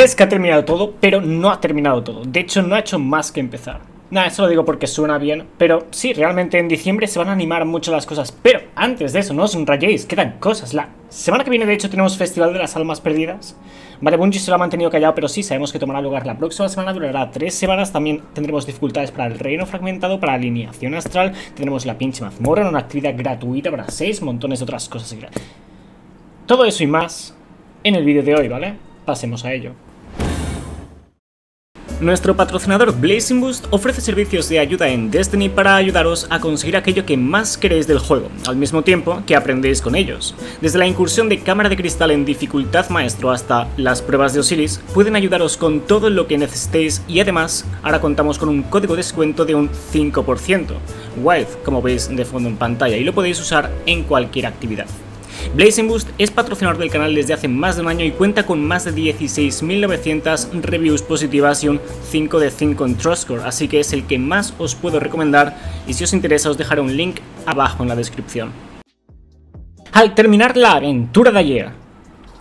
crees que ha terminado todo, pero no ha terminado todo. De hecho, no ha hecho más que empezar. Nada, eso lo digo porque suena bien, pero sí, realmente en diciembre se van a animar mucho las cosas. Pero antes de eso, no os rayéis, quedan cosas. La semana que viene, de hecho, tenemos Festival de las Almas Perdidas. Vale, Bungie se lo ha mantenido callado, pero sí, sabemos que tomará lugar la próxima semana, durará tres semanas. También tendremos dificultades para el reino fragmentado, para la alineación astral. Tendremos la pinche mazmorra, una actividad gratuita para seis, montones de otras cosas. Todo eso y más en el vídeo de hoy, ¿vale? Pasemos a ello. Nuestro patrocinador Blazing Boost ofrece servicios de ayuda en Destiny para ayudaros a conseguir aquello que más queréis del juego, al mismo tiempo que aprendéis con ellos. Desde la incursión de cámara de cristal en dificultad maestro hasta las pruebas de Osiris, pueden ayudaros con todo lo que necesitéis y además ahora contamos con un código de descuento de un 5%, Wild, como veis de fondo en pantalla, y lo podéis usar en cualquier actividad. Blazing Boost es patrocinador del canal desde hace más de un año y cuenta con más de 16.900 reviews positivas y un 5 de 5 en Trustcore, así que es el que más os puedo recomendar y si os interesa os dejaré un link abajo en la descripción. Al terminar la aventura de ayer,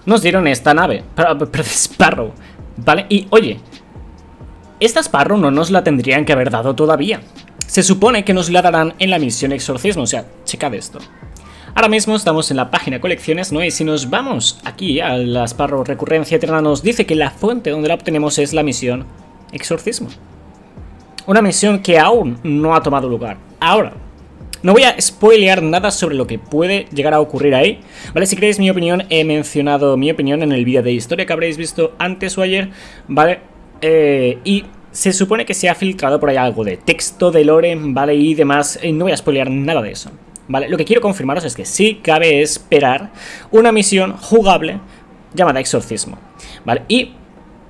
nos dieron esta nave, pero, Sparrow, ¿vale? Y oye, esta Sparrow no nos la tendrían que haber dado todavía. Se supone que nos la darán en la misión exorcismo, o sea, checad esto. Ahora mismo estamos en la página colecciones, ¿no? Y si nos vamos aquí a la Sparrow Recurrencia Eterna, nos dice que la fuente donde la obtenemos es la misión Exorcismo. Una misión que aún no ha tomado lugar. Ahora, no voy a spoilear nada sobre lo que puede llegar a ocurrir ahí, ¿vale? Si queréis mi opinión, he mencionado mi opinión en el vídeo de historia que habréis visto antes o ayer, ¿vale? Eh, y se supone que se ha filtrado por ahí algo de texto, de lore, ¿vale? Y demás, no voy a spoilear nada de eso. Lo que quiero confirmaros es que sí cabe esperar una misión jugable llamada Exorcismo, ¿vale? Y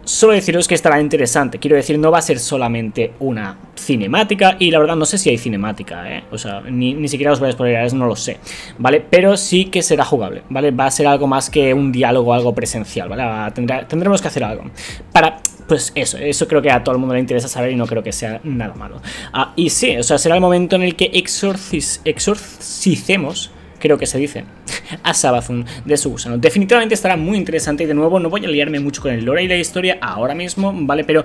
solo deciros que estará interesante. Quiero decir, no va a ser solamente una cinemática. Y la verdad, no sé si hay cinemática, ¿eh? O sea, ni, siquiera os voy a spoiler, no lo sé. ¿Vale? Pero sí que será jugable, ¿vale? Va a ser algo más que un diálogo, algo presencial, ¿vale? tendremos que hacer algo. Para pues eso, eso creo que a todo el mundo le interesa saber y no creo que sea nada malo. Ah, y sí, o sea, será el momento en el que exorcicemos, creo que se dice, a Sabathun de su gusano. Definitivamente estará muy interesante y de nuevo no voy a liarme mucho con el lore y la historia ahora mismo, ¿vale? Pero,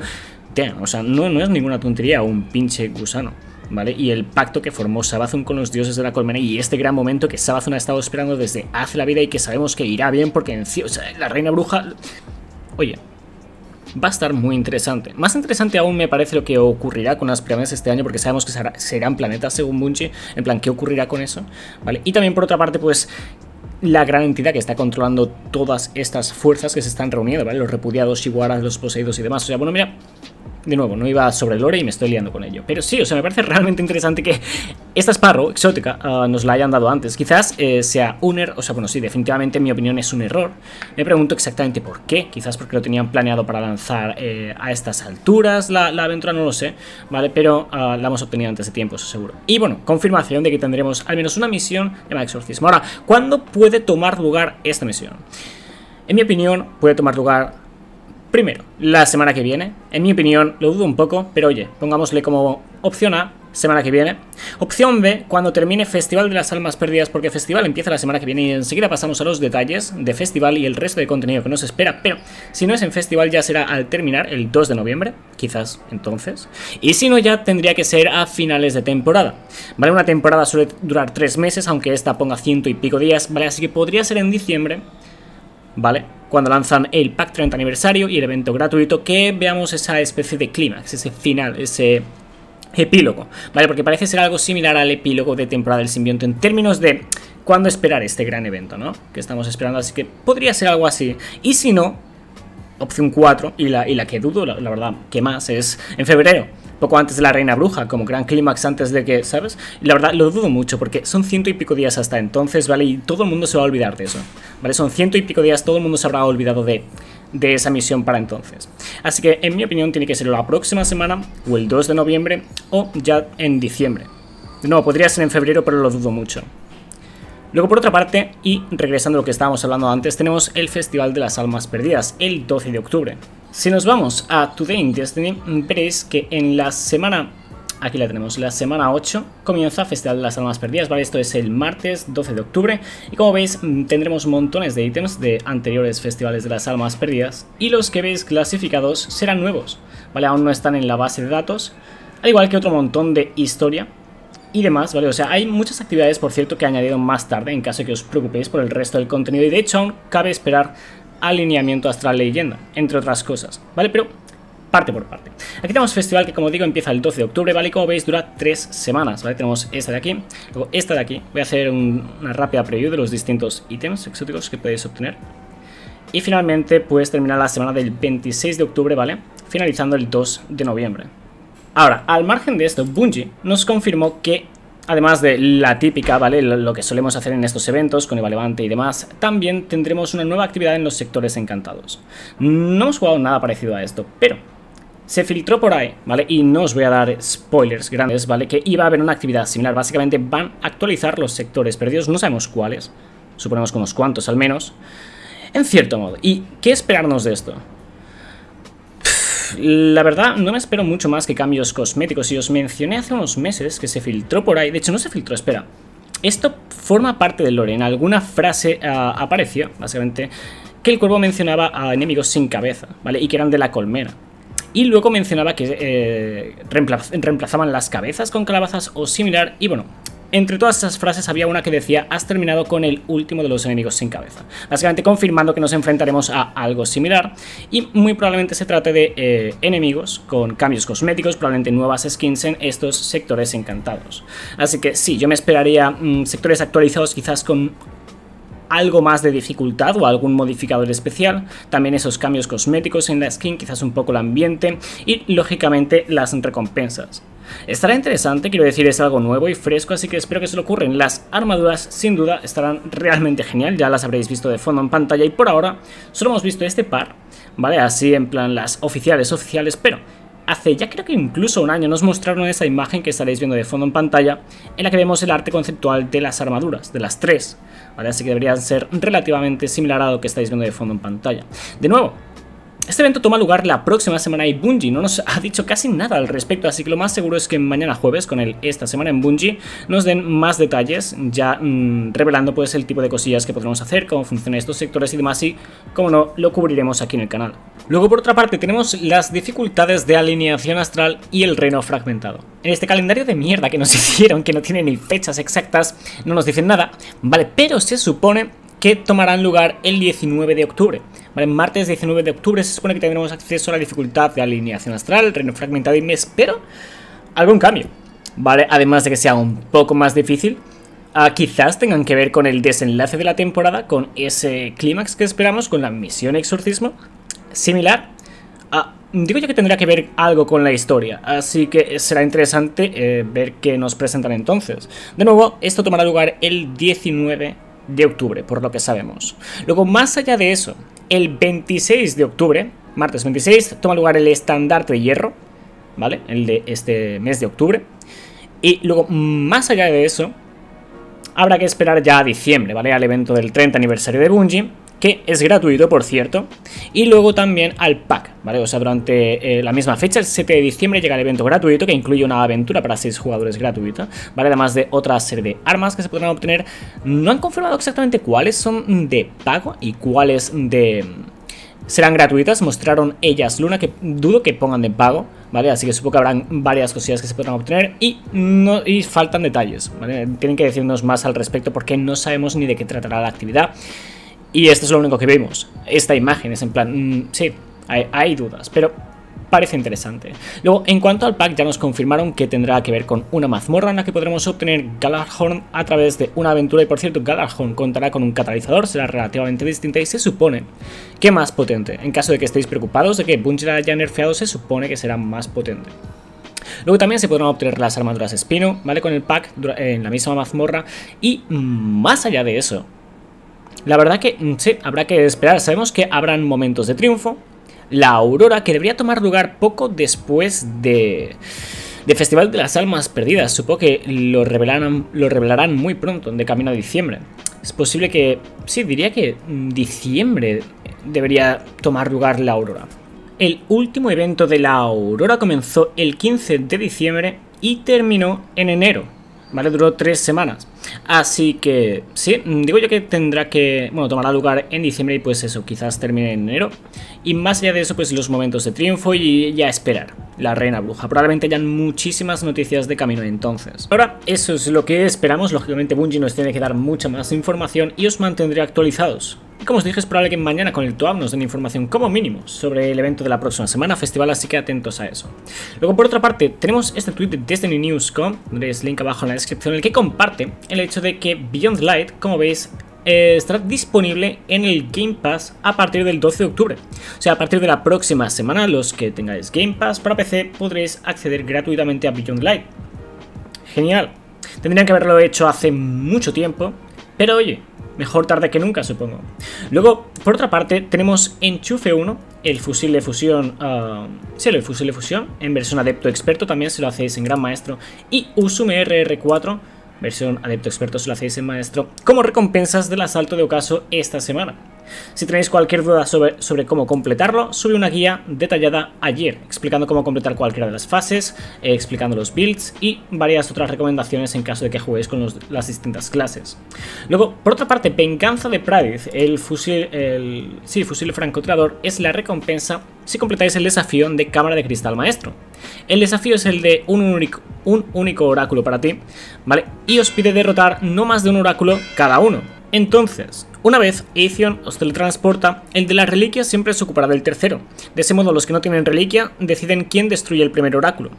o sea, no, es ninguna tontería un pinche gusano. ¿Vale? Y el pacto que formó Sabathun con los dioses de la colmena y este gran momento que Sabathun ha estado esperando desde hace la vida y que sabemos que irá bien porque en, la reina bruja... Oye, va a estar muy interesante. Más interesante aún me parece lo que ocurrirá con las pirámides este año, porque sabemos que serán planetas según Bungie, en plan, ¿qué ocurrirá con eso? ¿Vale? Y también por otra parte, pues la gran entidad que está controlando todas estas fuerzas que se están reuniendo, ¿vale? Los repudiados, iguaras, los poseídos y demás. O sea, bueno, mira, de nuevo, no iba sobre lore y me estoy liando con ello. Pero sí, o sea, me parece realmente interesante que esta Sparrow exótica ah, nos la hayan dado antes. Quizás eh, sea un error, o sea, bueno, sí, definitivamente en mi opinión es un error. Me pregunto exactamente por qué. Quizás porque lo tenían planeado para lanzar eh, a estas alturas la, aventura, no lo sé, ¿vale? Pero ah, la hemos obtenido antes de tiempo, eso seguro. Y bueno, confirmación de que tendremos al menos una misión llamada Exorcismo. Ahora, ¿cuándo puede tomar lugar esta misión? En mi opinión, puede tomar lugar Primero, la semana que viene. En mi opinión, lo dudo un poco, pero oye, pongámosle como opción A, semana que viene. Opción B, cuando termine Festival de las Almas Perdidas, porque Festival empieza la semana que viene y enseguida pasamos a los detalles de Festival y el resto de contenido que nos espera. Pero si no es en Festival, ya será al terminar el 2 de noviembre, quizás entonces. Y si no, ya tendría que ser a finales de temporada. Vale, una temporada suele durar tres meses, aunque esta ponga ciento y pico días, vale, así que podría ser en diciembre. ¿Vale? Cuando lanzan el pack 30 aniversario y el evento gratuito, que veamos esa especie de clímax, ese final, ese epílogo, ¿vale? Porque parece ser algo similar al epílogo de temporada del simbionte en términos de cuándo esperar este gran evento, ¿no? Que estamos esperando, así que podría ser algo así. Y si no, opción 4, y la, y la que dudo, la verdad, que más, es en febrero poco antes de la Reina Bruja, como gran clímax antes de que, ¿sabes? Y la verdad lo dudo mucho, porque son ciento y pico días hasta entonces, ¿vale? Y todo el mundo se va a olvidar de eso, ¿vale? Son ciento y pico días, todo el mundo se habrá olvidado de, de esa misión para entonces. Así que, en mi opinión, tiene que ser la próxima semana, o el 2 de noviembre, o ya en diciembre. No, podría ser en febrero, pero lo dudo mucho. Luego, por otra parte, y regresando a lo que estábamos hablando antes, tenemos el Festival de las Almas Perdidas, el 12 de octubre. Si nos vamos a Today in Destiny, veréis que en la semana aquí la tenemos, la semana 8 comienza Festival de las Almas Perdidas, ¿vale? Esto es el martes 12 de octubre y como veis mm, tendremos montones de ítems de anteriores Festivales de las Almas Perdidas y los que veis clasificados serán nuevos, ¿vale? Aún no están en la base de datos, al igual que otro montón de historia y demás, ¿vale? O sea, hay muchas actividades, por cierto, que he añadido más tarde en caso de que os preocupéis por el resto del contenido y de hecho aún cabe esperar alineamiento astral leyenda, entre otras cosas, ¿vale? Pero parte por parte. Aquí tenemos festival que como digo empieza el 12 de octubre, ¿vale? Y como veis dura tres semanas, ¿vale? Tenemos esta de aquí, luego esta de aquí. Voy a hacer una rápida preview de los distintos ítems exóticos que podéis obtener. Y finalmente pues terminar la semana del 26 de octubre, ¿vale? Finalizando el 2 de noviembre. Ahora, al margen de esto, Bungie nos confirmó que Además de la típica, ¿vale? Lo que solemos hacer en estos eventos con Levante y demás, también tendremos una nueva actividad en los sectores encantados. No hemos jugado nada parecido a esto, pero se filtró por ahí, ¿vale? Y no os voy a dar spoilers grandes, ¿vale? Que iba a haber una actividad similar. Básicamente van a actualizar los sectores perdidos, no sabemos cuáles, suponemos que unos cuantos al menos, en cierto modo. ¿Y qué esperarnos de esto? La verdad, no me espero mucho más que cambios cosméticos. Y os mencioné hace unos meses que se filtró por ahí. De hecho, no se filtró, espera. Esto forma parte del lore. En alguna frase uh, apareció, básicamente, que el cuervo mencionaba a enemigos sin cabeza, ¿vale? Y que eran de la colmena. Y luego mencionaba que eh, reemplazaban las cabezas con calabazas o similar. Y bueno, entre todas esas frases había una que decía, has terminado con el último de los enemigos sin cabeza. Básicamente confirmando que nos enfrentaremos a algo similar y muy probablemente se trate de eh, enemigos con cambios cosméticos, probablemente nuevas skins en estos sectores encantados. Así que sí, yo me esperaría mm, sectores actualizados quizás con algo más de dificultad o algún modificador especial, también esos cambios cosméticos en la skin, quizás un poco el ambiente y lógicamente las recompensas. Estará interesante, quiero decir, es algo nuevo y fresco, así que espero que se lo ocurren. Las armaduras, sin duda, estarán realmente genial, ya las habréis visto de fondo en pantalla y por ahora solo hemos visto este par, ¿vale? Así en plan las oficiales, oficiales, pero hace ya creo que incluso un año nos mostraron esa imagen que estaréis viendo de fondo en pantalla, en la que vemos el arte conceptual de las armaduras, de las tres, ¿vale? Así que deberían ser relativamente similar a lo que estáis viendo de fondo en pantalla. De nuevo, este evento toma lugar la próxima semana y Bungie no nos ha dicho casi nada al respecto, así que lo más seguro es que mañana jueves, con el esta semana en Bungie, nos den más detalles, ya mm, revelando pues el tipo de cosillas que podremos hacer, cómo funcionan estos sectores y demás, y como no, lo cubriremos aquí en el canal. Luego por otra parte tenemos las dificultades de alineación astral y el reino fragmentado. En este calendario de mierda que nos hicieron, que no tiene ni fechas exactas, no nos dicen nada, vale, pero se supone que tomarán lugar el 19 de octubre. ¿Vale? Martes 19 de octubre se supone que tendremos acceso a la dificultad de alineación astral, reino fragmentado y me espero algún cambio. ¿Vale? Además de que sea un poco más difícil, uh, quizás tengan que ver con el desenlace de la temporada, con ese clímax que esperamos, con la misión exorcismo, similar. Digo yo que tendrá que ver algo con la historia, así que será interesante eh, ver qué nos presentan entonces. De nuevo, esto tomará lugar el 19 de octubre, por lo que sabemos. Luego, más allá de eso, el 26 de octubre, martes 26, toma lugar el estandarte de hierro, ¿vale? El de este mes de octubre. Y luego, más allá de eso, habrá que esperar ya a diciembre, ¿vale? Al evento del 30 aniversario de Bungie que es gratuito, por cierto, y luego también al pack, ¿vale? O sea, durante eh, la misma fecha, el 7 de diciembre, llega el evento gratuito que incluye una aventura para 6 jugadores gratuita, ¿vale? Además de otra serie de armas que se podrán obtener. No han confirmado exactamente cuáles son de pago y cuáles de... Serán gratuitas, mostraron ellas Luna, que dudo que pongan de pago, ¿vale? Así que supongo que habrán varias cosillas que se podrán obtener y, no, y faltan detalles. Tienen que decirnos más al respecto porque no sabemos ni de qué tratará la actividad. Y esto es lo único que vemos. Esta imagen es en plan, mm, sí, hay, dudas, pero parece interesante. Luego, en cuanto al pack, ya nos confirmaron que tendrá que ver con una mazmorra en la que podremos obtener Galarhorn a través de una aventura. Y por cierto, Galarhorn contará con un catalizador, será relativamente distinta y se supone que más potente. En caso de que estéis preocupados de que Bungie la haya nerfeado, se supone que será más potente. Luego también se podrán obtener las armaduras Espino, ¿vale? Con el pack en la misma mazmorra. Y más allá de eso, la verdad que mm, sí, habrá que esperar. Sabemos que habrán momentos de triunfo. La aurora, que debería tomar lugar poco después de, de Festival de las Almas Perdidas. Supongo que lo revelarán, lo revelarán muy pronto, de camino a diciembre. Es posible que, sí, diría que diciembre debería tomar lugar la aurora. El último evento de la aurora comenzó el 15 de diciembre y terminó en enero. ¿Vale? Duró tres semanas. Así que, sí, digo yo que tendrá que, bueno, tomará lugar en diciembre y pues eso, quizás termine en enero. Y más allá de eso, pues los momentos de triunfo y ya esperar. La reina bruja. Probablemente hayan muchísimas noticias de camino entonces. Ahora, eso es lo que esperamos. Lógicamente Bungie nos tiene que dar mucha más información y os mantendré actualizados. Y como os dije, es probable que mañana con el TOAM nos den información como mínimo sobre el evento de la próxima semana, festival, así que atentos a eso. Luego, por otra parte, tenemos este tweet de Destiny News.com, tendréis link abajo en la descripción, el que comparte el hecho de que Beyond Light, como veis, eh, estará disponible en el Game Pass a partir del 12 de octubre. O sea, a partir de la próxima semana, los que tengáis Game Pass para PC podréis acceder gratuitamente a Beyond Light. Genial. Tendrían que haberlo hecho hace mucho tiempo, pero oye, Mejor tarde que nunca, supongo. Luego, por otra parte, tenemos Enchufe 1, el fusil de fusión... Uh, el fusil de fusión, en versión adepto experto, también se lo hacéis en Gran Maestro. Y Usume RR4, versión adepto experto, se lo hacéis en Maestro, como recompensas del asalto de ocaso esta semana. Si tenéis cualquier duda sobre, sobre cómo completarlo, subí una guía detallada ayer, explicando cómo completar cualquiera de las fases, eh, explicando los builds y varias otras recomendaciones en caso de que juguéis con las distintas clases. Luego, por otra parte, Venganza de Pradith, el fusil, el, sí, fusil francotirador, es la recompensa si completáis el desafío de Cámara de Cristal Maestro. El desafío es el de un único, un único oráculo para ti, ¿vale? Y os pide derrotar no más de un oráculo cada uno. Entonces, una vez Aethion os teletransporta, el de las reliquias siempre se ocupará del tercero. De ese modo, los que no tienen reliquia deciden quién destruye el primer oráculo.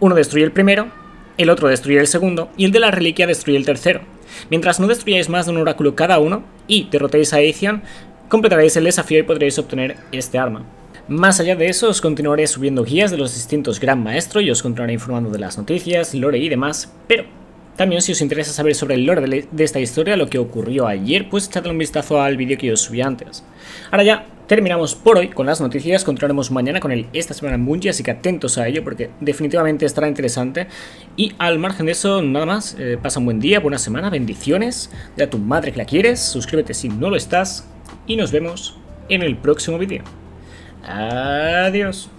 Uno destruye el primero, el otro destruye el segundo y el de la reliquia destruye el tercero. Mientras no destruyáis más de un oráculo cada uno y derrotéis a Aethion, completaréis el desafío y podréis obtener este arma. Más allá de eso, os continuaré subiendo guías de los distintos Gran Maestro y os continuaré informando de las noticias, lore y demás, pero también si os interesa saber sobre el lore de, esta historia, lo que ocurrió ayer, pues echadle un vistazo al vídeo que os subí antes. Ahora ya terminamos por hoy con las noticias, continuaremos mañana con el Esta Semana en Bungie, así que atentos a ello porque definitivamente estará interesante. Y al margen de eso, nada más, eh, pasa un buen día, buena semana, bendiciones, de a tu madre que la quieres, suscríbete si no lo estás y nos vemos en el próximo vídeo. Adiós.